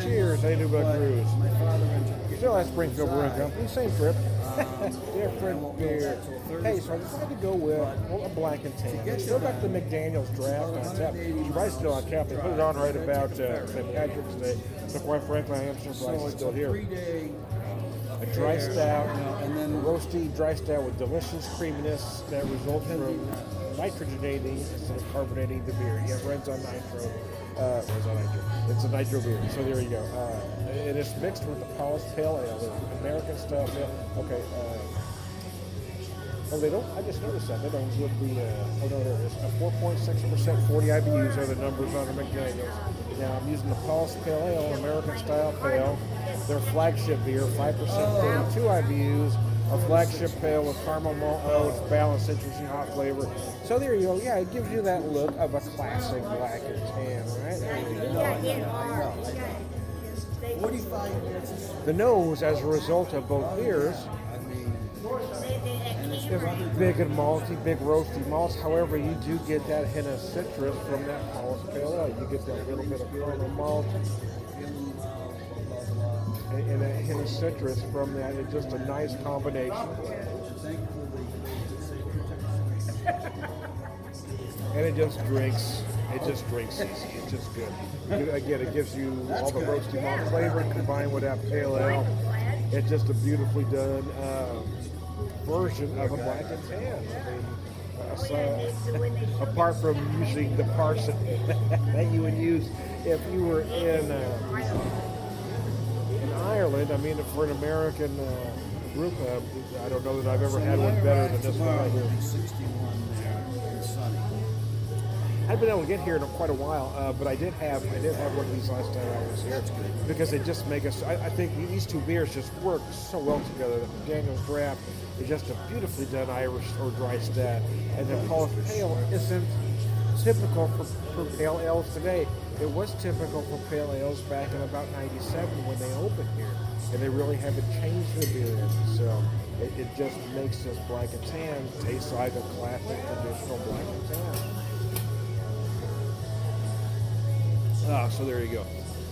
St. Hubert but Cruise. My father entered. Still at Springfield Brewing Company, same trip. Um, Different beer. Hey, so I decided to go with well, a black and tan. Still got the McDaniel's draft on tap. You might still on tap. They put it on right about uh, St. Patrick's Day. So quite frankly, I am surprised So it's it's still here. A dry stout, and then roasty dry stout with delicious creaminess that results from nitrogenating instead of carbonating the beer. You have Reds on Nitro. Uh, Reds on Nitro. It's a nitro beer. So there you go. Uh, it is mixed with the Paul's pale ale, American style. Okay. Uh, Oh, they don't. I just noticed that they don't give the. Uh, oh no, there it is. A 4.6 percent, 40 IBUs are the numbers on the McDaniel's. Now I'm using the Paul's Pale Ale, American Style Pale. Their flagship beer, 5 percent, 42 IBUs. A flagship pale with caramel malt oats, balanced citrusy hot flavor. So there you go. Yeah, it gives you that look of a classic black and tan, right? The nose, as a result of both beers, big and malty, big roasty malts. However, you do get that hint of citrus from that Paul's pale ale. You get that little bit of caramel malt and, and a hint of citrus from that. It's just a nice combination. And it just drinks. It just drinks easy. It's just good. Again, it gives you all the roasty malt flavor combined with that pale ale. It's just a beautifully done uh, version of a black and tan. I mean, uh, so, apart from using the parson that you would use if you were in uh, in Ireland. I mean, for an American uh, group, uh, I don't know that I've ever had one better than this one right here. Sixty-one there in sunny. I haven't been able to get here in quite a while, uh, but I did have I did have one of these last time I was here because they just make us. I, I think these two beers just work so well together. The Daniel's Draft is just a beautifully done Irish or dry stout, and the Paul's Pale isn't typical for, for pale ales today. It was typical for pale ales back in about '97 when they opened here, and they really haven't changed the beer. So it, it just makes this black and tan taste like a classic traditional black and tan. Ah, so there you go.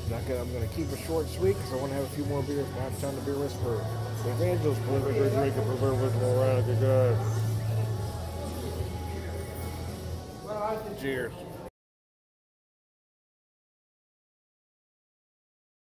Gonna, I'm going to keep it short and sweet because I want to have a few more beers. Now it's time to beer for the evangelist, prolific drink, and preservative around. Good. Cheers.